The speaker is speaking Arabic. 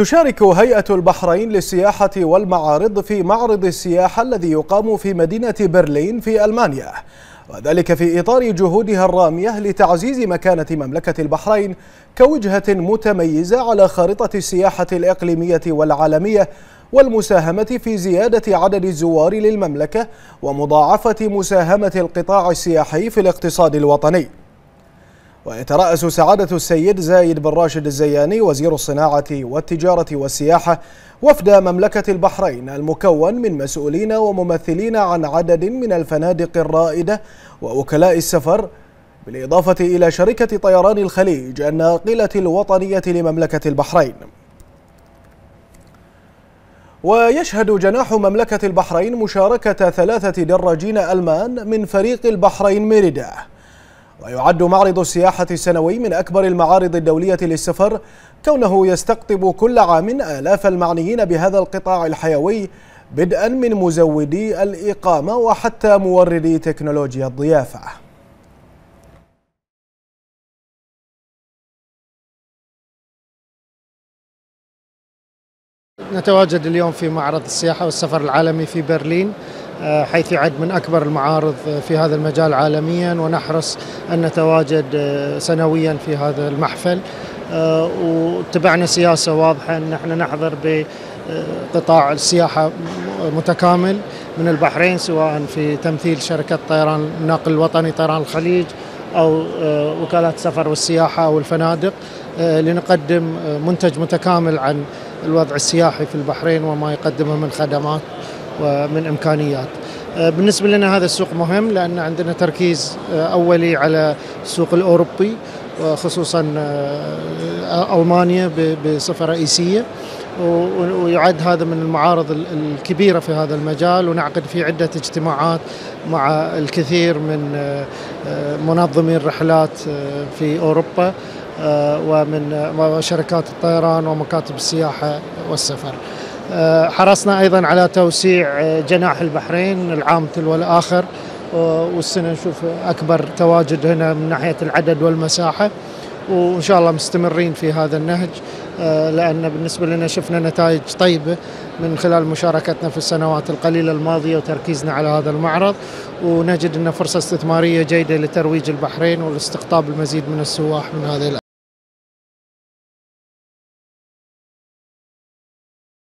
تشارك هيئة البحرين للسياحة والمعارض في معرض السياحة الذي يقام في مدينة برلين في ألمانيا. وذلك في إطار جهودها الرامية لتعزيز مكانة مملكة البحرين كوجهة متميزة على خارطة السياحة الإقليمية والعالمية والمساهمة في زيادة عدد الزوار للمملكة ومضاعفة مساهمة القطاع السياحي في الاقتصاد الوطني. ويترأس سعادة السيد زايد بن راشد الزياني وزير الصناعة والتجارة والسياحة وفد مملكة البحرين المكون من مسؤولين وممثلين عن عدد من الفنادق الرائدة ووكلاء السفر بالإضافة إلى شركة طيران الخليج الناقلة الوطنية لمملكة البحرين. ويشهد جناح مملكة البحرين مشاركة ثلاثة دراجين ألمان من فريق البحرين ميريدا. ويعد معرض السياحة السنوي من أكبر المعارض الدولية للسفر كونه يستقطب كل عام آلاف المعنيين بهذا القطاع الحيوي بدءا من مزودي الإقامة وحتى موردي تكنولوجيا الضيافة. نتواجد اليوم في معرض السياحة والسفر العالمي في برلين. حيث يعد من أكبر المعارض في هذا المجال عالميا ونحرص أن نتواجد آه، سنويا في هذا المحفل. آه، واتبعنا سياسة واضحة أن إحنا نحضر بقطاع السياحة متكامل من البحرين سواء في تمثيل شركة طيران الناقل الوطني طيران الخليج أو وكالات السفر والسياحة أو الفنادق لنقدم منتج متكامل عن الوضع السياحي في البحرين وما يقدمه من خدمات. ومن إمكانيات. آه، بالنسبة لنا هذا السوق مهم لأن عندنا تركيز آه، أولي على السوق الأوروبي وخصوصا آه، ألمانيا بصفة رئيسية ويعد هذا من المعارض الكبيرة في هذا المجال ونعقد فيه عدة اجتماعات مع الكثير من منظمي الرحلات في أوروبا ومن شركات الطيران ومكاتب السياحة والسفر. آه، حرصنا أيضا على توسيع آه، جناح البحرين العام تلو الآخر والسنة نشوف أكبر تواجد هنا من ناحية العدد والمساحة وإن شاء الله مستمرين في هذا النهج آه، لأن بالنسبة لنا شفنا نتائج طيبة من خلال مشاركتنا في السنوات القليلة الماضية وتركيزنا على هذا المعرض ونجد انه فرصة استثمارية جيدة لترويج البحرين والاستقطاب المزيد من السواح من هذه